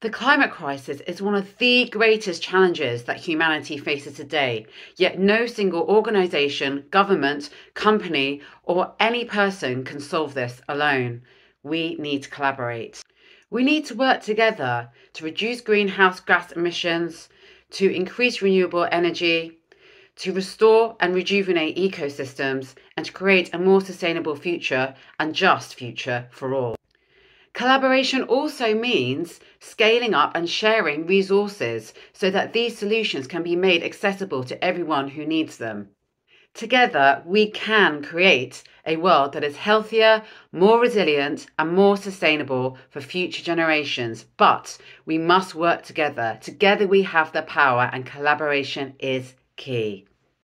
The climate crisis is one of the greatest challenges that humanity faces today, yet no single organisation, government, company, or any person can solve this alone. We need to collaborate. We need to work together to reduce greenhouse gas emissions, to increase renewable energy, to restore and rejuvenate ecosystems, and to create a more sustainable future and just future for all. Collaboration also means scaling up and sharing resources so that these solutions can be made accessible to everyone who needs them. Together, we can create a world that is healthier, more resilient, and more sustainable for future generations. But we must work together. Together, we have the power, and collaboration is key.